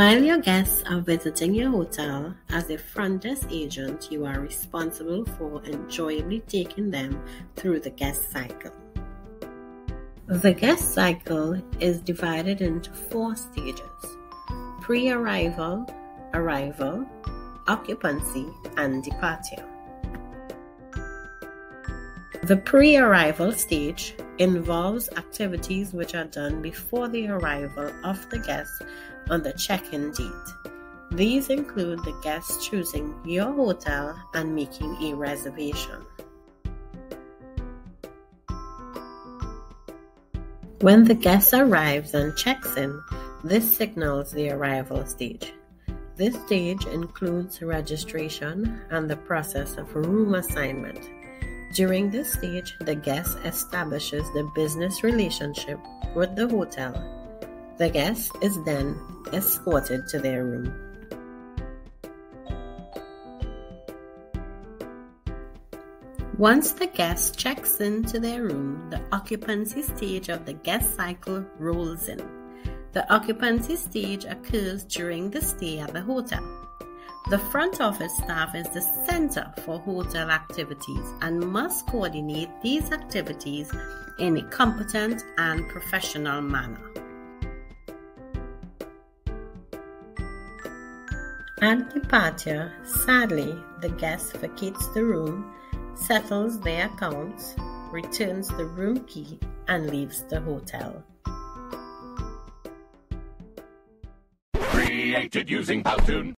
While your guests are visiting your hotel, as a front desk agent, you are responsible for enjoyably taking them through the guest cycle. The guest cycle is divided into four stages pre arrival, arrival, occupancy, and departure. The pre arrival stage involves activities which are done before the arrival of the guest on the check in date. These include the guest choosing your hotel and making a reservation. When the guest arrives and checks in, this signals the arrival stage. This stage includes registration and the process of room assignment. During this stage, the guest establishes the business relationship with the hotel. The guest is then escorted to their room. Once the guest checks into their room, the occupancy stage of the guest cycle rolls in. The occupancy stage occurs during the stay at the hotel. The front office staff is the center for hotel activities and must coordinate these activities in a competent and professional manner. At departure, sadly, the guest vacates the room, settles their accounts, returns the room key, and leaves the hotel. Created using Powtoon.